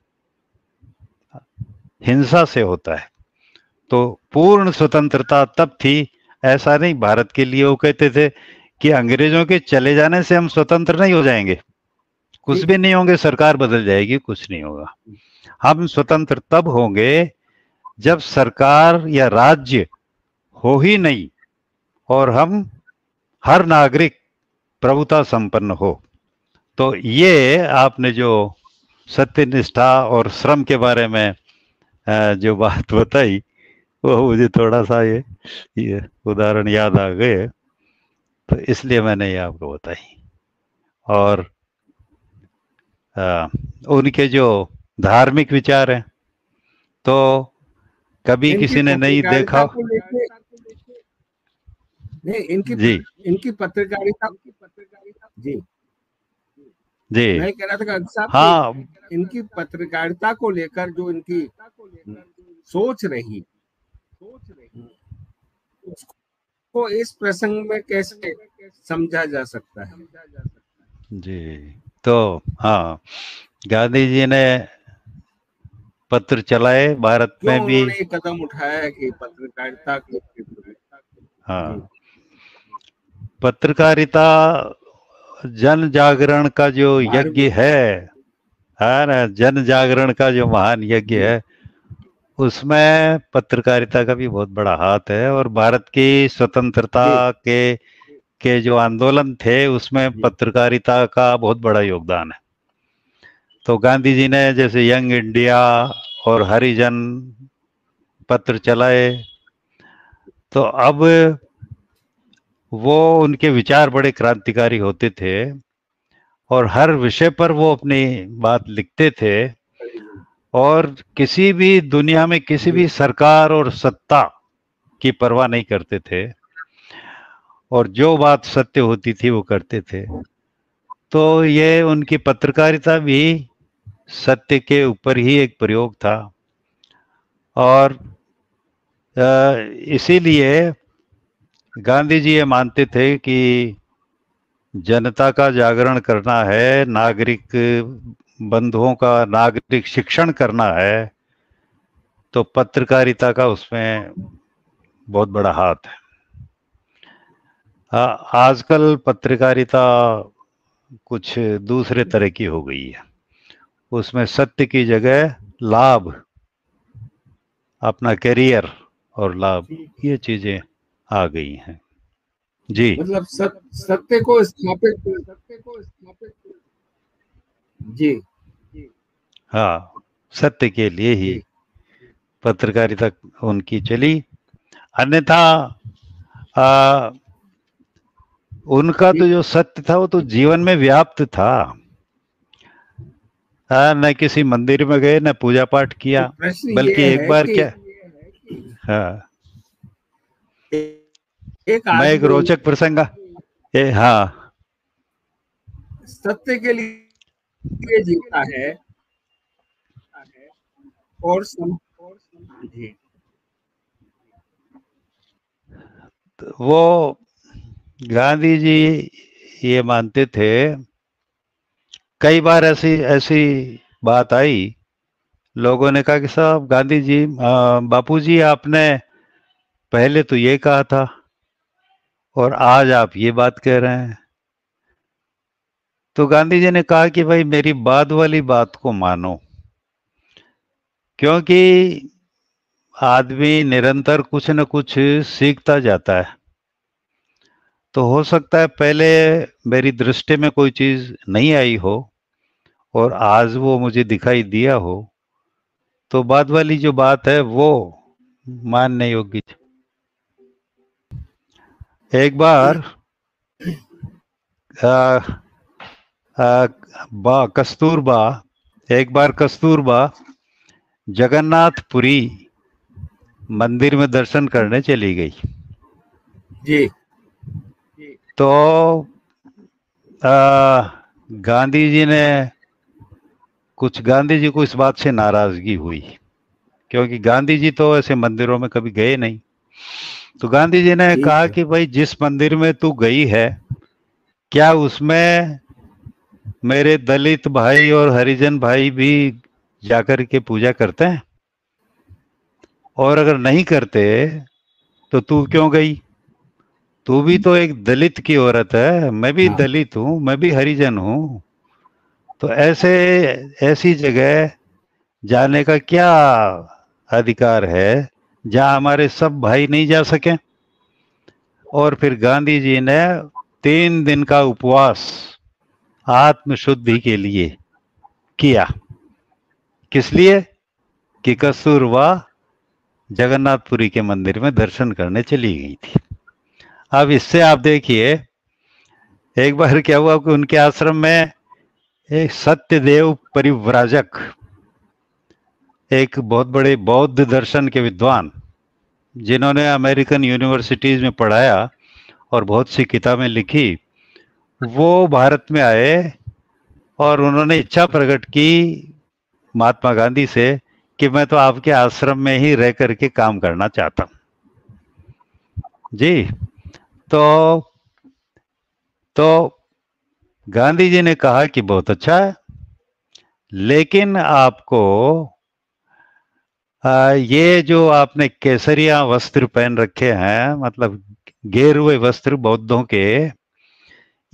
हिंसा से होता है। तो पूर्ण स्वतंत्रता तब थी ऐसा नहीं भारत के लिए वो कहते थे कि अंग्रेज़ों के चले जाने से हम स्वतंत्र नहीं हो जाएँगे। कुछ भी नहीं होंगे सरकार बदल जाएगी कुछ नहीं होगा। हम स्वतंत्र तब होंगे जब सरकार या राज्य हो ही नहीं और हम हर नागरिक प्रभुता संपन्न हो। तो ये आपने जो सत्य निष्ठा और श्रम के बारे में जो बात बताई वो मुझे थोड़ा सा ये, ये उदाहरण याद आ गए। तो इसलिए मैंने ये आपको बताई। और आ, उनके जो धार्मिक विचार हैं तो कभी किसी ने नहीं देखा। नहीं इनकी जी। इनकी पत्रकारिता जी। जी। मैं कह रहा था हाँ। इनकी पत्रकारिता को लेकर जो इनकी सोच रही सोच रही को इस प्रसंग में कैसे समझा जा सकता है? जी तो हाँ गांधी जी ने पत्र चलाए भारत में भी कदम उठाया कि पत्रकारिता के हाँ। पत्रकारिता जन जागरण का जो यज्ञ है है ना? जन जागरण का जो महान यज्ञ है उसमें पत्रकारिता का भी बहुत बड़ा हाथ है और भारत की स्वतंत्रता के के जो आंदोलन थे उसमें पत्रकारिता का बहुत बड़ा योगदान है। तो गांधी जी ने जैसे यंग इंडिया और हरिजन पत्र चलाए तो अब वो उनके विचार बड़े क्रांतिकारी होते थे और हर विषय पर वो अपनी बात लिखते थे। और किसी भी दुनिया में किसी भी सरकार और सत्ता की परवाह नहीं करते थे और जो बात सत्य होती थी वो करते थे। तो ये उनकी पत्रकारिता भी सत्य के ऊपर ही एक प्रयोग था। और इसीलिए गांधी जी ये मानते थे कि जनता का जागरण करना है, नागरिक बंधुओं का नागरिक शिक्षण करना है तो पत्रकारिता का उसमें बहुत बड़ा हाथ है। आजकल पत्रकारिता कुछ दूसरे तरह की हो गई है। उसमें सत्य की जगह लाभ, अपना करियर और लाभ, ये चीज़ें आ गई हैं। जी। मतलब सत्य को स्थापित सत्य को स्थापित जी। हाँ सत्य के लिए ही पत्रकारिता उनकी चली। अन्यथा उनका तो जो। सत्य था वो तो जीवन में व्याप्त था। न किसी मंदिर में गए न पूजा पाठ किया तो बल्कि एक बार क्या हाँ। एक मैं एक रोचक प्रसंग ए, हाँ। सत्य के लिए जीता है और सम, जी तो वो गांधी जी ये मानते थे। कई बार ऐसी ऐसी बात आई। लोगों ने कहा कि साहब गांधी जी बापू जी आपने पहले तो ये कहा था। और आज आप ये बात कह रहे हैं। तो गांधी जी ने कहा कि भाई मेरी बाद वाली बात को मानो, क्योंकि आदमी निरंतर कुछ न कुछ सीखता जाता है। तो हो सकता है पहले मेरी दृष्टि में कोई चीज़ नहीं आई हो और आज वो मुझे दिखाई दिया हो तो बाद वाली जो बात है वो मानने योग्य एक बार आ, आ, बा कस्तूरबा एक बार कस्तूरबा जगन्नाथपुरी मंदिर में दर्शन करने चली गई। जी। तो आ, गांधी जी ने कुछ गांधी जी को इस बात से नाराज़गी हुई क्योंकि गांधी जी तो ऐसे मंदिरों में कभी गए नहीं। तो गांधी जी ने कहा कि भाई जिस मंदिर में तू गई है क्या उसमें मेरे दलित भाई और हरिजन भाई भी जाकर के पूजा करते हैं? और अगर नहीं करते तो तू क्यों गई? तू भी तो एक दलित की औरत है। मैं भी हाँ। दलित हूँ मैं भी हरिजन हूँ। तो ऐसे ऐसी जगह जाने का क्या अधिकार है? जहाँ हमारे सब भाई नहीं जा सके। और फिर गांधी जी ने तीन दिन का उपवास आत्म शुद्धि के लिए किया। किस लिए? कि कस्तूरबा जगन्नाथपुरी के मंदिर में दर्शन करने चली गई थी। अब इससे आप देखिए, एक बार क्या हुआ कि उनके आश्रम में एक सत्यदेव परिव्राजक एक बहुत बड़े बौद्ध दर्शन के विद्वान, जिन्होंने अमेरिकन यूनिवर्सिटीज में पढ़ाया और बहुत सी किताबें लिखी, वो भारत में आए और उन्होंने इच्छा प्रकट की महात्मा गांधी से कि मैं तो आपके आश्रम में ही रह करके काम करना चाहता हूँ। जी तो तो गांधी जी ने कहा कि बहुत अच्छा है, लेकिन आपको आ, ये जो आपने केसरिया वस्त्र पहन रखे हैं मतलब गेरुए वस्त्र बौद्धों के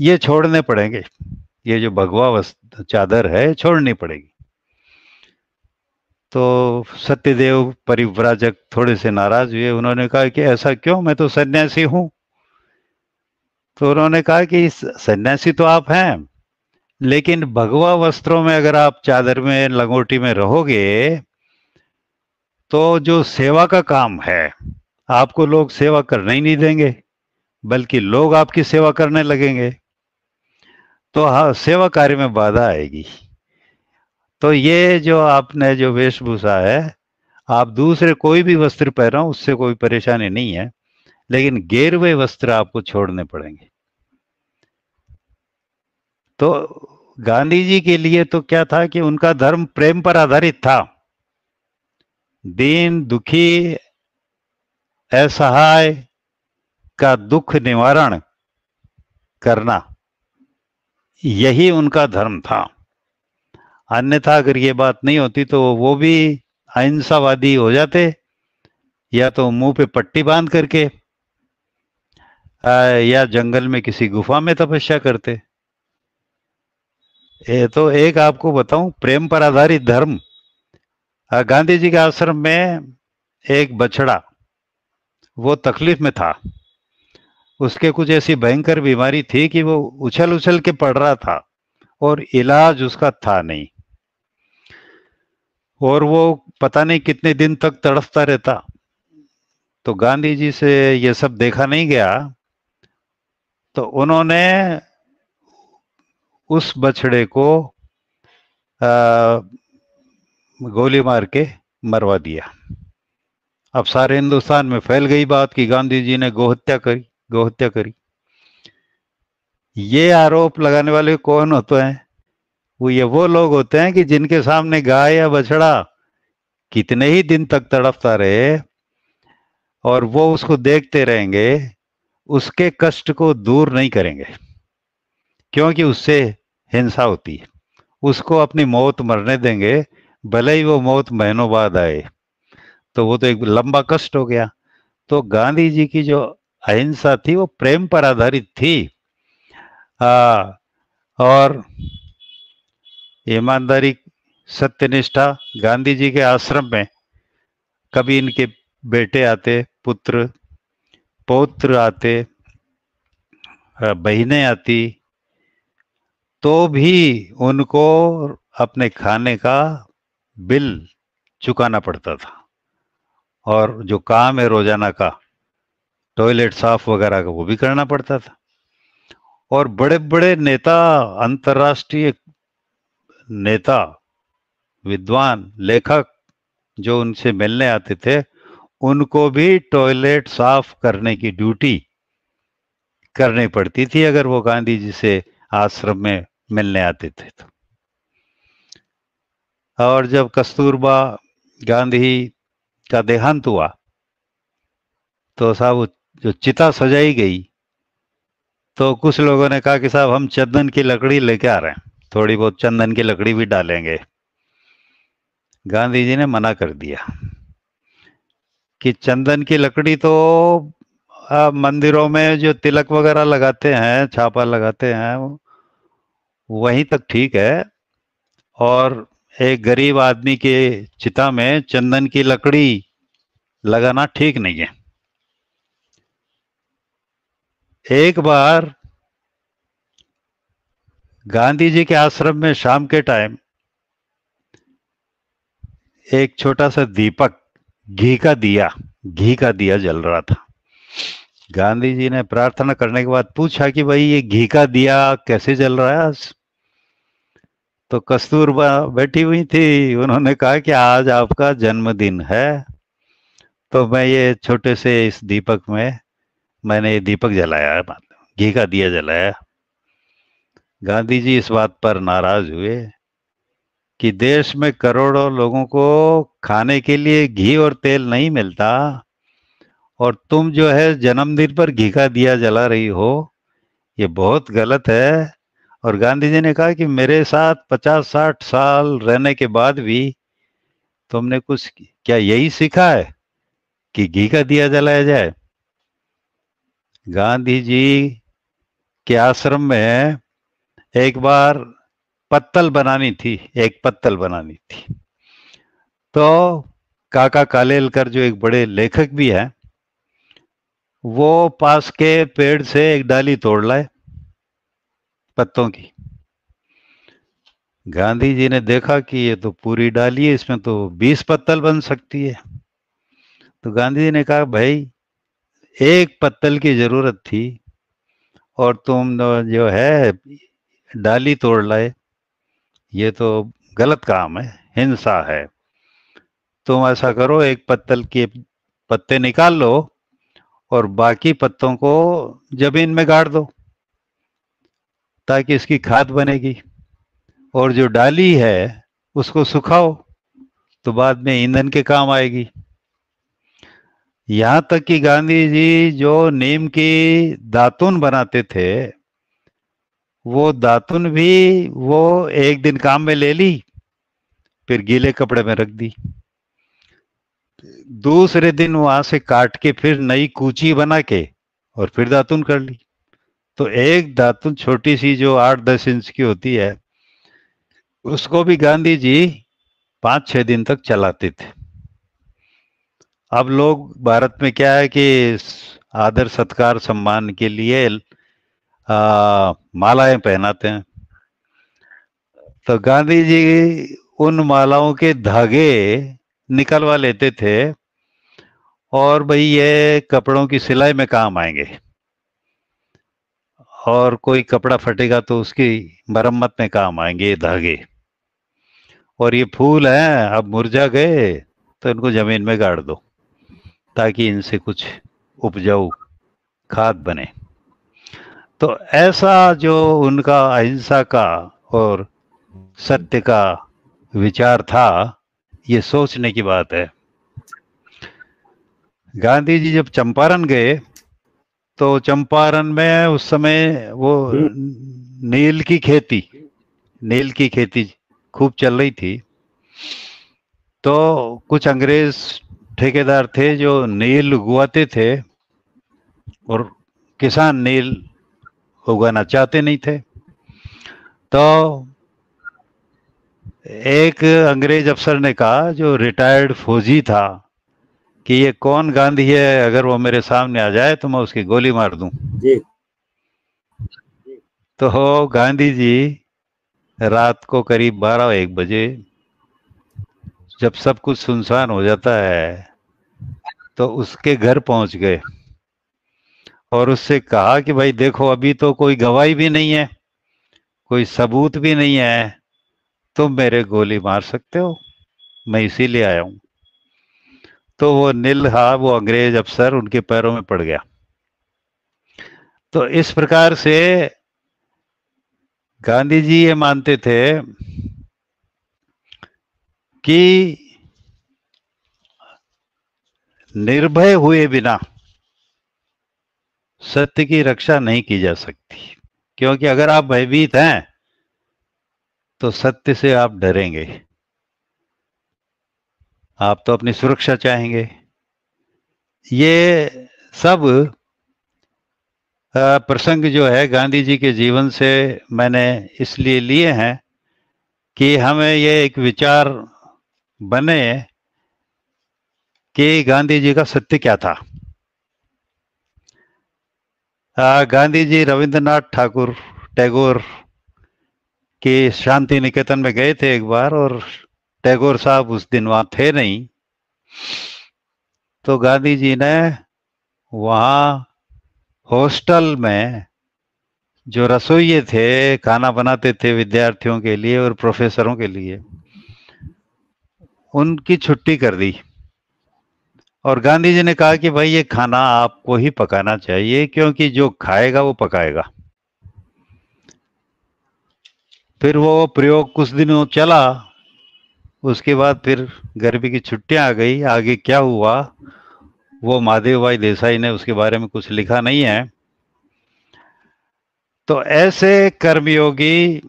ये छोड़ने पड़ेंगे। ये जो भगवा वस्त्र चादर है छोड़नी पड़ेगी। तो सत्यदेव परिव्राजक थोड़े से नाराज़ हुए। उन्होंने कहा कि ऐसा क्यों? मैं तो सन्यासी हूँ। तो उन्होंने कहा कि सन्यासी तो आप हैं लेकिन भगवा वस्त्रों में अगर आप चादर में लंगोटी में रहोगे तो जो सेवा का काम है, आपको लोग सेवा करने ही नहीं देंगे, बल्कि लोग आपकी सेवा करने लगेंगे। तो हाँ सेवा कार्य में बाधा आएगी। तो ये जो आपने जो वेशभूषा है, आप दूसरे कोई भी वस्त्र पहनो, उससे कोई परेशानी नहीं है, लेकिन गेरवे वस्त्र आपको छोड़ने पड़ेंगे। तो गांधी जी के लिए तो क्या था कि उनका धर्म प्रेम पर आधारित था। दीन दुखी, असहाय का दुख निवारण करना, यही उनका धर्म था। अन्यथा अगर ये बात नहीं होती तो वो भी अहिंसावादी हो जाते, या तो मुँह पे पट्टी बाँध करके या जंगल में किसी गुफा में तपस्या करते। ये तो एक आपको बताऊँ, प्रेम पर आधारित धर्म गांधी जी के आश्रम में एक बछड़ा वो तकलीफ़ में था। उसके कुछ ऐसी भयंकर बीमारी थी कि वो उछल उछल के पड़ रहा था और इलाज उसका था नहीं। और वो पता नहीं कितने दिन तक तड़फता रहता। तो गांधी जी से ये सब देखा नहीं गया तो उन्होंने उस बछड़े को आ, गोली मार के मरवा दिया। अब सारे हिंदुस्तान में फैल गई बात कि गांधी जी ने गोहत्या करी गोहत्या करी। ये आरोप लगाने वाले कौन होते हैं? वो ये वो लोग होते हैं कि जिनके सामने गाय या बछड़ा कितने ही दिन तक तड़पता रहे और वो उसको देखते रहेंगे, उसके कष्ट को दूर नहीं करेंगे, क्योंकि उससे हिंसा होती है। उसको अपनी मौत मरने देंगे भले ही वो मौत महीनों बाद आए तो वो तो एक लंबा कष्ट हो गया। तो गांधी जी की जो अहिंसा थी वो प्रेम पर आधारित थी। आ, और ईमानदारी सत्यनिष्ठा गांधी जी के आश्रम में कभी इनके बेटे आते पुत्र पौत्र आते बहनें आती तो भी उनको अपने खाने का बिल चुकाना पड़ता था। और जो काम है रोज़ाना का, टॉयलेट साफ़ वगैरह का, वो भी करना पड़ता था। और बड़े बड़े नेता, अंतर्राष्ट्रीय नेता, विद्वान, लेखक जो उनसे मिलने आते थे, उनको भी टॉयलेट साफ़ करने की ड्यूटी करनी पड़ती थी अगर वो गांधी जी से आश्रम में मिलने आते थे तो। और जब कस्तूरबा गांधी का देहांत हुआ तो साहब जो चिता सजाई गई तो कुछ लोगों ने कहा कि साहब हम चंदन की लकड़ी लेके आ रहे हैं, थोड़ी बहुत चंदन की लकड़ी भी डालेंगे। गांधी जी ने मना कर दिया कि चंदन की लकड़ी तो मंदिरों में जो तिलक वगैरह लगाते हैं, छापा लगाते हैं, वहीं तक ठीक है, और एक गरीब आदमी के चिता में चंदन की लकड़ी लगाना ठीक नहीं है। एक बार गांधी जी के आश्रम में शाम के टाइम एक छोटा सा दीपक घी का दिया, घी का दिया जल रहा था। गांधी जी ने प्रार्थना करने के बाद पूछा कि भाई ये घी का दिया कैसे जल रहा है तो कस्तूरबा बैठी हुई थी, उन्होंने कहा कि आज आपका जन्मदिन है। तो मैं ये छोटे से इस दीपक में, मैंने ये दीपक जलाया है घी का दिया जलाया। गांधी जी इस बात पर नाराज़ हुए कि देश में करोड़ों लोगों को खाने के लिए घी और तेल नहीं मिलता और तुम जो है जन्मदिन पर घी का दिया जला रही हो, ये बहुत गलत है। और गांधी जी ने कहा कि मेरे साथ पचास साठ साल रहने के बाद भी तुमने कुछ क्या यही सीखा है कि घी का दिया जलाया जाए? गांधी जी के आश्रम में एक बार पत्तल बनानी थी, एक पत्तल बनानी थी। तो काका कालेलकर जो एक बड़े लेखक भी हैं, वो पास के पेड़ से एक डाली तोड़ लाए। पत्तों की। गांधी जी ने देखा कि ये तो पूरी डाली है, इसमें तो बीस पत्तल बन सकती है। तो गांधी जी ने कहा, भाई, एक पत्तल की ज़रूरत थी और तुम जो है, डाली तोड़ लाए। ये तो गलत काम है, हिंसा है। तुम ऐसा करो, एक पत्तल के पत्ते निकाल लो और बाकी पत्तों को ज़मीन में गाड़ दो। ताकि इसकी खाद बनेगी। और जो डाली है, उसको सुखाओ तो बाद में ईंधन के काम आएगी। यहाँ तक कि गांधी जी जो नीम की दातुन बनाते थे, वो दातुन भी वो एक दिन काम में ले ली, फिर गीले कपड़े में रख दी। दूसरे दिन वहाँ से काट के फिर नई कूची बना के और फिर दातुन कर ली। तो एक दातुन छोटी सी जो आठ दस इंच की होती है, उसको भी गांधी जी पाँच छह दिन तक चलाते थे। अब लोग भारत में क्या है कि आदर, सत्कार, सम्मान के लिए मालाएँ पहनाते हैं। तो गांधी जी उन मालाओं के धागे निकलवा लेते थे और भाई ये कपड़ों की सिलाई में काम आएँगे। और कोई कपड़ा फटेगा तो उसकी मरम्मत में काम आएँगे ये धागे। और ये फूल हैं, अब मुरझा गए तो इनको ज़मीन में गाड़ दो, ताकि इनसे कुछ उपजाऊ खाद बने। तो ऐसा जो उनका अहिंसा का और सत्य का विचार था, ये सोचने की बात है। गांधी जी जब चंपारण गए तो चंपारण में उस समय वो नील की खेती नील की खेती खूब चल रही थी। तो कुछ अंग्रेज़ ठेकेदार थे जो नील उगवाते थे और किसान नील उगाना चाहते नहीं थे। तो एक अंग्रेज़ अफसर ने कहा जो रिटायर्ड फौजी था कि ये कौन गांधी है? अगर वो मेरे सामने आ जाए तो मैं उसकी गोली मार दूँ। जी। तो हो गांधी जी रात को करीब बारह एक बजे जब सब कुछ सुनसान हो जाता है तो उसके घर पहुँच गए। और उससे कहा कि भाई देखो अभी तो कोई गवाही भी नहीं है कोई सबूत भी नहीं है तुम मेरे गोली मार सकते हो मैं इसीलिए आया हूँ। तो वो नील, हा, वो अंग्रेज़ अफसर उनके पैरों में पड़ गया। तो इस प्रकार से गांधी जी ये मानते थे कि निर्भय हुए बिना सत्य की रक्षा नहीं की जा सकती। क्योंकि अगर आप भयभीत हैं तो सत्य से आप डरेंगे। आप तो अपनी सुरक्षा चाहेंगे। ये सब प्रसंग जो है गांधी जी के जीवन से मैंने इसलिए लिए हैं कि हमें ये एक विचार बने कि गांधी जी का सत्य क्या था। गांधी जी रविंद्रनाथ ठाकुर, टैगोर कि शांति निकेतन में गए थे एक बार और टैगोर साहब उस दिन वहाँ थे नहीं। तो गांधी जी ने वहाँ हॉस्टल में जो रसोइये थे, खाना बनाते थे विद्यार्थियों के लिए और प्रोफेसरों के लिए, उनकी छुट्टी कर दी। और गांधी जी ने कहा कि भाई ये खाना आपको ही पकाना चाहिए, क्योंकि जो खाएगा वो पकाएगा। फिर वो प्रयोग कुछ दिनों चला उसके बाद फिर गर्मी की छुट्टियाँ आ गई। आगे क्या हुआ? वो महादेव भाई देसाई ने उसके बारे में कुछ लिखा नहीं है। तो ऐसे कर्मयोगी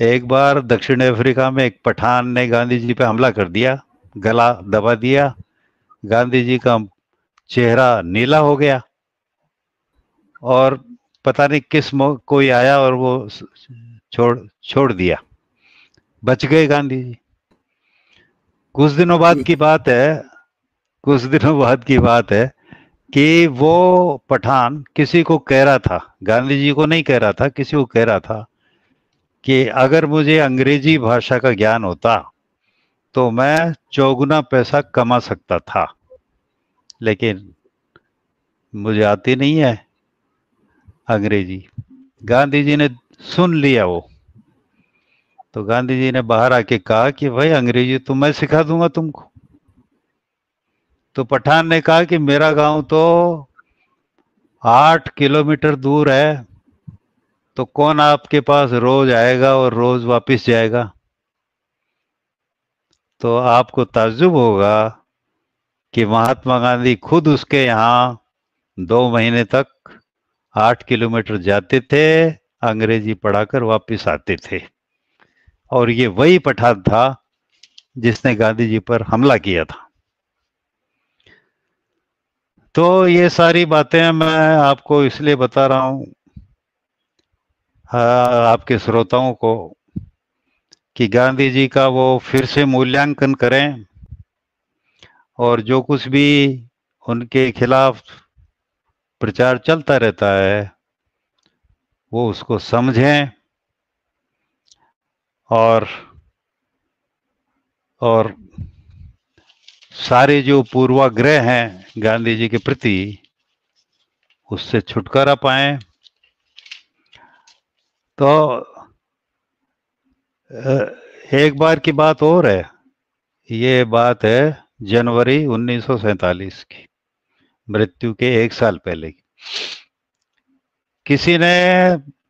एक बार दक्षिण अफ्रीका में एक पठान ने गांधी जी पे हमला कर दिया, गला दबा दिया। गांधी जी का चेहरा नीला हो गया और पता नहीं किस कोई आया और वो छोड़ छोड़ दिया। बच गए गांधी जी। कुछ दिनों बाद की बात है, कुछ दिनों बाद की बात है कि वो पठान किसी को कह रहा था, गांधी जी को नहीं कह रहा था, किसी को कह रहा था कि अगर मुझे अंग्रेज़ी भाषा का ज्ञान होता तो मैं चौगुना पैसा कमा सकता था। लेकिन मुझे आती नहीं है अंग्रेज़ी। गांधी जी ने सुन लिया वो। तो गांधी जी ने बाहर आके कहा कि भाई अंग्रेज़ी तो मैं सिखा दूँगा तुमको। तो पठान ने कहा कि मेरा गाँव तो आठ किलोमीटर दूर है तो कौन आपके पास रोज आएगा और रोज वापस जाएगा? तो आपको ताजुब होगा कि महात्मा गांधी खुद उसके यहाँ दो महीने तक आठ किलोमीटर जाते थे, अंग्रेज़ी पढ़ाकर वापस आते थे। और ये वही पठान था जिसने गांधी जी पर हमला किया था। तो ये सारी बातें मैं आपको इसलिए बता रहा हूँ आपके श्रोताओं को कि गांधी जी का वो फिर से मूल्यांकन करें और जो कुछ भी उनके खिलाफ प्रचार चलता रहता है, वो उसको समझें। और और सारे जो पूर्वाग्रह हैं गांधी जी के प्रति, उससे छुटकारा पाए। तो एक बार की बात और है। ये बात है जनवरी उन्नीस की, मृत्यु के एक साल पहले की। किसी ने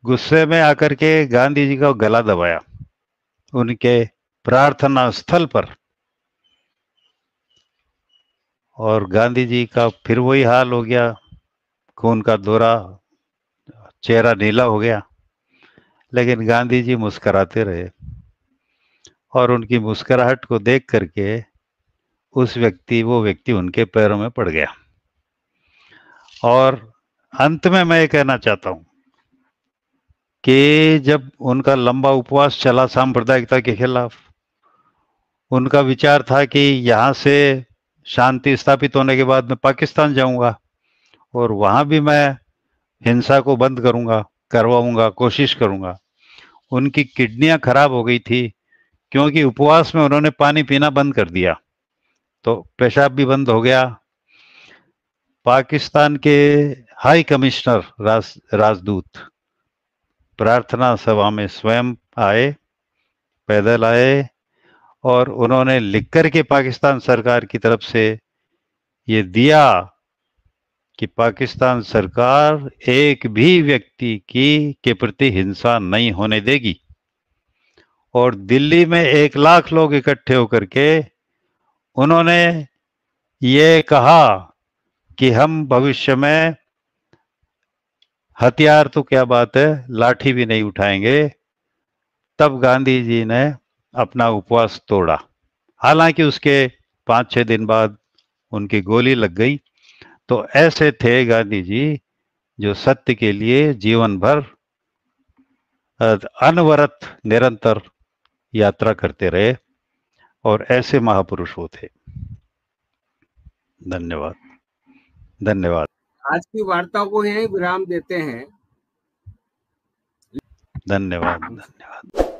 गुस्से में आकर के गांधी जी का गला दबाया। उनके प्रार्थना स्थल पर। और गांधी जी का फिर वही हाल हो गया, खून का दौरा चेहरा नीला हो गया, लेकिन गांधी जी मुस्कराते रहे। और उनकी मुस्कराहट को देख करके उस व्यक्ति, वो व्यक्ति उनके पैरों में पड़ गया। और अंत में मैं ये कहना चाहता हूँ कि जब उनका लंबा उपवास चला सांप्रदायिकता के खिलाफ, उनका विचार था कि यहाँ से शांति स्थापित होने के बाद मैं पाकिस्तान जाऊँगा और वहाँ भी मैं हिंसा को बंद करूँगा, करवाऊँगा, कोशिश करूँगा। उनकी किडनियाँ खराब हो गई थी क्योंकि उपवास में उन्होंने पानी पीना बंद कर दिया। तो पेशाब भी बंद हो गया। पाकिस्तान के हाई कमिश्नर राज, राजदूत प्रार्थना सभा में स्वयं आए, पैदल आए और उन्होंने लिख कर के पाकिस्तान सरकार की तरफ़ से ये दिया कि पाकिस्तान सरकार एक भी व्यक्ति की के प्रति हिंसा नहीं होने देगी। और दिल्ली में एक लाख लोग इकट्ठे होकर के उन्होंने ये कहा कि हम भविष्य में हथियार तो क्या बात है, लाठी भी नहीं उठाएँगे। तब गांधी जी ने अपना उपवास तोड़ा। हालाँकि उसके पाँच छह दिन बाद उनकी गोली लग गई। तो ऐसे थे गांधी जी, जो सत्य के लिए जीवन भर अनवरत निरंतर यात्रा करते रहे और ऐसे महापुरुष वो थे धन्यवाद। धन्यवाद। आज की वार्ता को यही विराम देते हैं। धन्यवाद धन्यवाद।